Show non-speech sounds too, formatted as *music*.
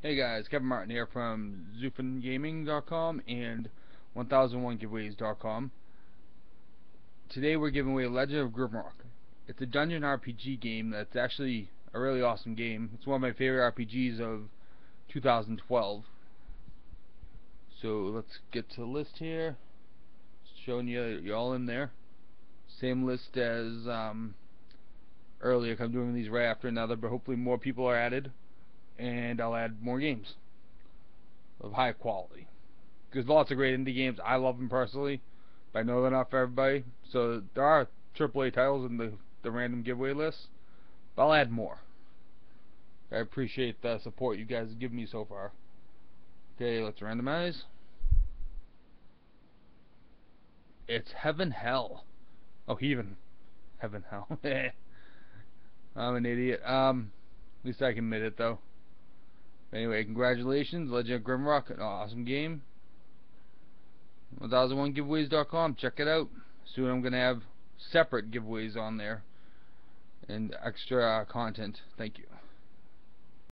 Hey guys, Kevin Martin here from XUFNGaming.com and 1001giveaways.com. Today we're giving away Legend of Grimrock. It's a dungeon RPG game that's actually a really awesome game. It's one of my favorite RPGs of 2012. So let's get to the list here. showing you you're all in there. Same list as um, earlier. I'm doing these right after another, but hopefully more people are added and I'll add more games of high quality. There's lots of great indie games. I love them personally, but I know they're not for everybody. So there are AAA titles in the the random giveaway list, but I'll add more. I appreciate the support you guys have given me so far. Okay, let's randomize. It's Heaven Hell. Oh, Heaven. Heaven Hell. *laughs* I'm an idiot. Um, at least I can admit it though. Anyway, congratulations, Legend of Grimrock, an awesome game. 1001giveaways.com, check it out. Soon I'm going to have separate giveaways on there and extra content. Thank you.